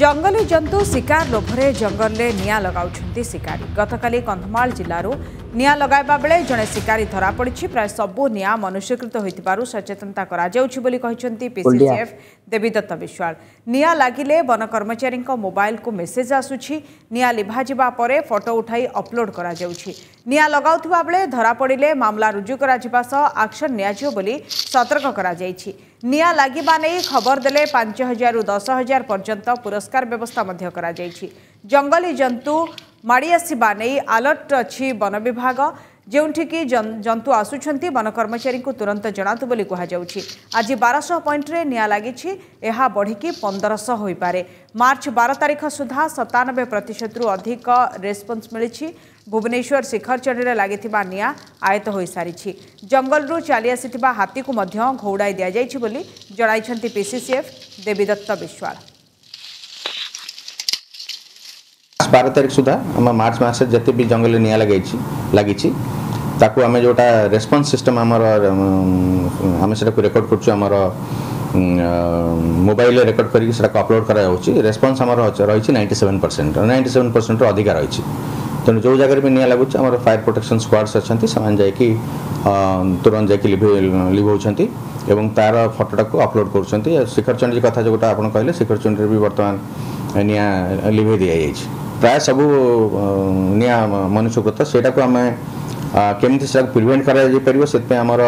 ଜଙ୍ଗଲୀ ଜନ୍ତୁ ଶିକାର ଲୋଭରେ ଜଙ୍ଗଲରେ ନିଆଁ ଲଗାଉଛନ୍ତି ଶିକାରୀ ଗତକାଲି କନ୍ଧମାଳ ଜିଲ୍ଲାରୁ ନିଆଁ ଲଗାଇବା ବେଳେ ଜଣେ ଶିକାରୀ ଧରାପଡ଼ିଛି ପ୍ରାୟ ସବୁ ନିଆଁ ମନୁଷ୍ୟକୃତ ହୋଇଥିବାରୁ ସଚେତନତା କରାଯାଉଛି ବୋଲି କହିଛନ୍ତି ପିସିସିଏଫ୍ ଦେବୀଦତ୍ତ ବିଶ୍ୱାଳ ନିଆଁ ଲାଗିଲେ ବନ କର୍ମଚାରୀଙ୍କ ମୋବାଇଲକୁ ମେସେଜ ଆସୁଛି ନିଆଁ ଲିଭାଯିବା ପରେ ଫଟୋ ଉଠାଇ ଅପଲୋଡ କରାଯାଉଛି ନିଆଁ ଲଗାଉଥିବା ବେଳେ ଧରାପଡ଼ିଲେ ମାମଲା ରୁଜୁ କରାଯିବା ସହ ଆକ୍ସନ ନିଆଯିବ ବୋଲି ସତର୍କ କରାଯାଇଛି ନିଆଁ ଲାଗିବା ନେଇ ଖବର ଦେଲେ ପାଞ୍ଚ ହଜାରରୁ ଦଶ ହଜାର ପର୍ଯ୍ୟନ୍ତ ପୁରସ୍କାର ବ୍ୟବସ୍ଥା ମଧ୍ୟ କରାଯାଇଛି ଜଙ୍ଗଲୀ ଜନ୍ତୁ ମାଡ଼ି ଆସିବା ନେଇ ଆଲର୍ଟ ଅଛି ବନ ବିଭାଗ ଯେଉଁଠିକି ଜନ୍ତୁ ଆସୁଛନ୍ତି ବନ କର୍ମଚାରୀଙ୍କୁ ତୁରନ୍ତ ଜଣାନ୍ତୁ ବୋଲି କୁହାଯାଉଛି ଆଜି ବାରଶହ ପଏଣ୍ଟରେ ନିଆଁ ଲାଗିଛି ଏହା ବଢ଼ିକି ପନ୍ଦରଶହ ହୋଇପାରେ ମାର୍ଚ୍ଚ ବାର ତାରିଖ ସୁଦ୍ଧା ସତାନବେ ପ୍ରତିଶତରୁ ଅଧିକ ରେସ୍ପନ୍ସ ମିଳିଛି ଭୁବନେଶ୍ୱର ଶିଖରଚଣ୍ଡୀରେ ଲାଗିଥିବା ନିଆଁ ଆୟତ୍ତ ହୋଇସାରିଛି ଜଙ୍ଗଲରୁ ଚାଲି ଆସିଥିବା ହାତୀକୁ ମଧ୍ୟ ଘଉଡ଼ାଇ ଦିଆଯାଇଛି ବୋଲି ଜଣାଇଛନ୍ତି ପିସିସିଏଫ୍ ଦେବୀଦତ୍ତ ବିଶ୍ୱାଳ ବାର ତାରିଖ ସୁଦ୍ଧା ଆମ ମାର୍ଚ୍ଚ ମାସରେ ଯେତେ ବି ଜଙ୍ଗଲରେ ନିଆଁ ଲଗାଇଛି ଲାଗିଛି ताकु आम जो रेस्पन्स सिस्टम आम आम से रेकर्ड कर मोबाइल रेकर्ड कर अपलोड रेस्पन्स आम रही ninety seven percent ninety seven percent रधिक रही तेणु जो जगह भी निया लगुच फायर प्रोटेक्शन स्क्वाड्स अच्छा से तुरंत जा लिभ तार फटोटा को अपलोड कर शिखर चंडी कथ जो आप कहे शिखर चंडी भी बर्तमान निया लिभ दि जाए प्राय सबू नि मनुष्यकृत सेटा को आम କେମିତି ସେଟାକୁ ପ୍ରିଭେଣ୍ଟ କରାଯାଇପାରିବ ସେଥିପାଇଁ ଆମର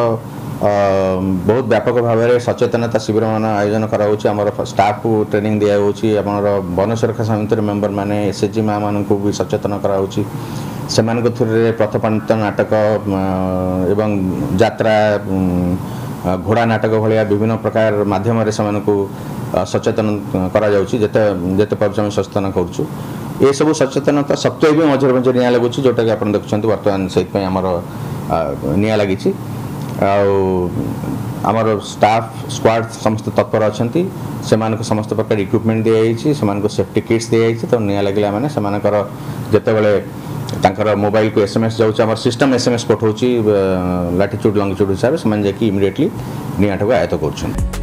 ବହୁତ ବ୍ୟାପକ ଭାବରେ ସଚେତନତା ଶିବିରମାନ ଆୟୋଜନ କରାହେଉଛି ଆମର ଷ୍ଟାଫ୍କୁ ଟ୍ରେନିଂ ଦିଆଯାଉଛି ଆମର ବନ ସୁରକ୍ଷା ସମିତିର ମେମ୍ବରମାନେ ଏସ୍ ଏଚ୍ ଜି ମାଆମାନଙ୍କୁ ବି ସଚେତନ କରାହେଉଛି ସେମାନଙ୍କ ଥ୍ରୁରେ ପ୍ରଥପାଣିତ ନାଟକ ଏବଂ ଯାତ୍ରା ଘୋଡ଼ା ନାଟକ ଭଳିଆ ବିଭିନ୍ନ ପ୍ରକାର ମାଧ୍ୟମରେ ସେମାନଙ୍କୁ ସଚେତନ କରାଯାଉଛି ଯେତେ ଯେତେ ପାରୁଛୁ ଆମେ ସଚେତନ କରୁଛୁ ଏସବୁ ସଚେତନତା ସତ୍ତ୍ୱେ ବି ମଝିରେ ମଝିରେ ନିଆଁ ଲାଗୁଛି ଯେଉଁଟାକି ଆପଣ ଦେଖୁଛନ୍ତି ବର୍ତ୍ତମାନ ସେଇଥିପାଇଁ ଆମର ନିଆଁ ଲାଗିଛି ଆଉ ଆମର ଷ୍ଟାଫ୍ ସ୍କ୍ୱାଡ୍ ସମସ୍ତେ ତତ୍ପର ଅଛନ୍ତି ସେମାନଙ୍କୁ ସମସ୍ତ ପ୍ରକାର ଇକ୍ୱିପମେଣ୍ଟ ଦିଆଯାଇଛି ସେମାନଙ୍କୁ ସେଫ୍ଟି କିଟ୍ସ ଦିଆଯାଇଛି ତ ନିଆଁ ଲାଗିଲା ମାନେ ସେମାନଙ୍କର ଯେତେବେଳେ ତାଙ୍କର ମୋବାଇଲକୁ ଏସ୍ ଏମ୍ ଏସ୍ ଯାଉଛି ଆମର ସିଷ୍ଟମ୍ ଏସ୍ ଏମ୍ ଏସ୍ ପଠାଉଛି ଲାଟିଚ୍ୟୁଡ୍ ଲଙ୍ଗିଚ୍ୟୁଡ୍ ହିସାବରେ ସେମାନେ ଯାଇକି ଇମିଡ଼ିଏଟଲି ନିଆଁଟାକୁ ଆୟତ୍ତ କରୁଛନ୍ତି